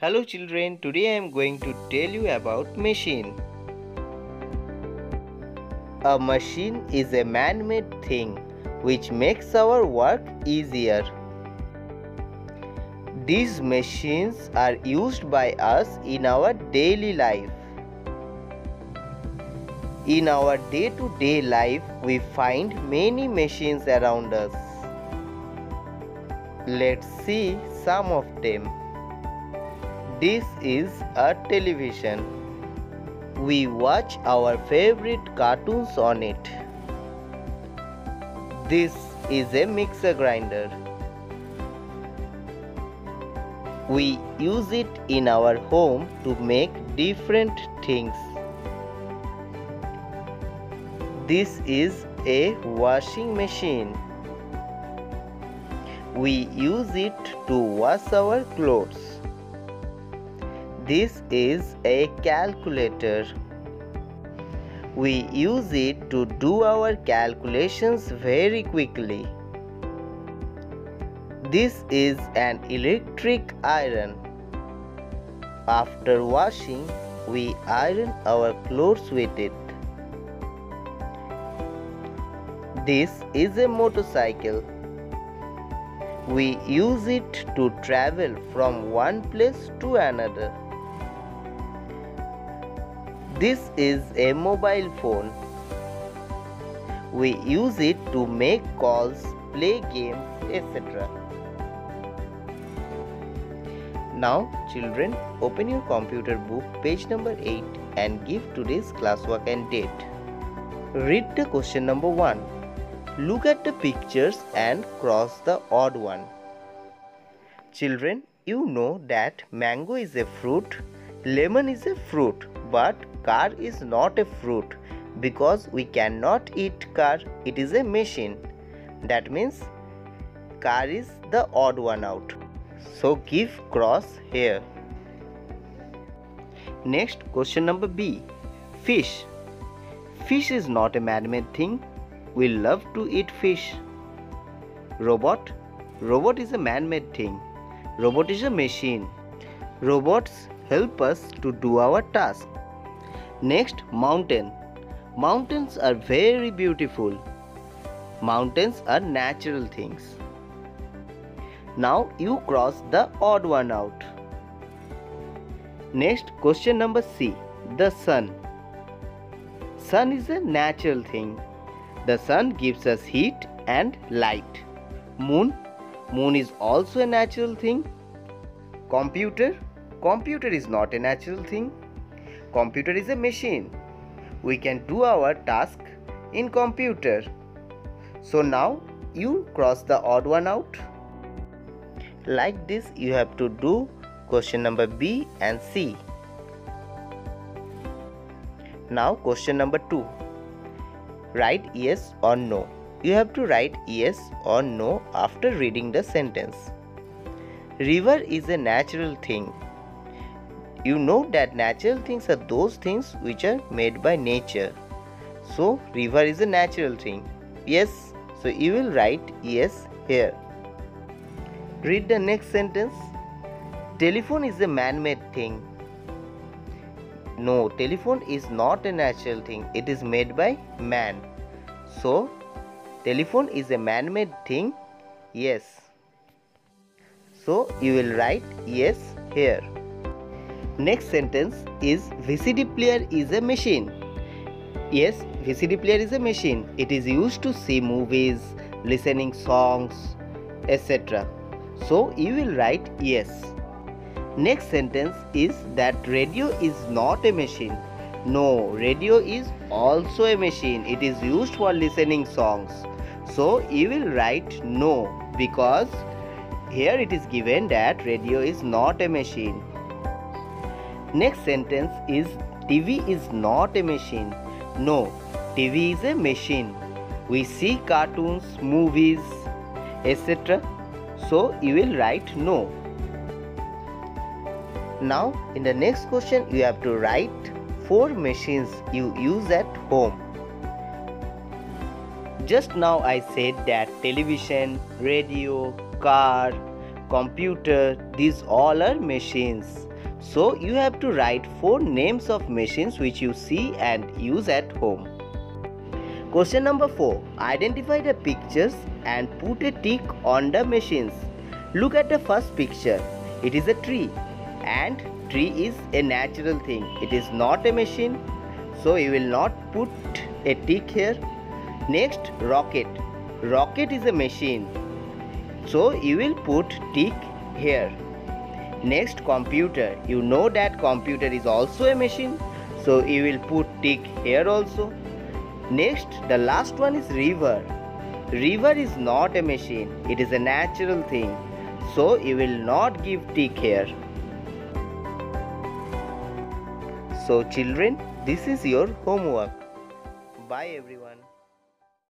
Hello children, today I am going to tell you about machine. A machine is a man-made thing which makes our work easier. These machines are used by us in our daily life. In our day-to-day -day life, we find many machines around us. Let's see some of them. This is a television. We watch our favorite cartoons on it. This is a mixer grinder. We use it in our home to make different things. This is a washing machine. We use it to wash our clothes. This is a calculator. We use it to do our calculations very quickly. This is an electric iron. After washing, we iron our clothes with it. This is a motorcycle. We use it to travel from one place to another. This is a mobile phone. We use it to make calls, play games, etc. Now, children, open your computer book, page number 8, and give today's classwork and date. Read the question number 1. Look at the pictures and cross the odd one. Children, you know that mango is a fruit, lemon is a fruit, but car is not a fruit because we cannot eat car it is a machine. That means car is the odd one out. So give cross here. Next question number b. Fish. Fish is not a man-made thing. We love to eat fish. Robot. Robot is a man-made thing. Robot is a machine. Robots help us to do our task Next, mountain. Mountains are very beautiful. Mountains are natural things. Now you cross the odd one out. Next, question number C. The sun. Sun is a natural thing. The sun gives us heat and light. Moon. Moon is also a natural thing. Computer. Computer is not a natural thing. Computer is a machine. We can do our task in computer. So now you cross the odd one out. Like this you have to do question number B and C. Now question number 2. Write yes or no. You have to write yes or no after reading the sentence. River is a natural thing you know that natural things are those things which are made by nature. So river is a natural thing. Yes so you will write yes here. Read the next sentence. Telephone is a man-made thing. No telephone is not a natural thing. It is made by man. So telephone is a man-made thing. Yes. So you will write yes here Next sentence is VCD player is a machine. Yes, VCD player is a machine. It is used to see movies, listening songs, etc. So you will write yes. Next sentence is that radio is not a machine. No, radio is also a machine. It is used for listening songs. So you will write no because here it is given that radio is not a machine. Next sentence is TV is not a machine. No, TV is a machine. We see cartoons, movies, etc. So you will write no. Now in the next question you have to write four machines you use at home. Just now I said that television, radio, car, computer, these all are machines So you have to write four names of machines which you see and use at home. Question number 4. Identify the pictures and put a tick on the machines. Look at the first picture. It is a tree and tree is a natural thing. It is not a machine. So you will not put a tick here. Next rocket. Rocket is a machine. So you will put tick here. Next computer. You know that computer is also a machine. So you will put tick here also. Next the last one is river. River is not a machine. It is a natural thing. So you will not give tick here. So children, this is your homework. Bye everyone.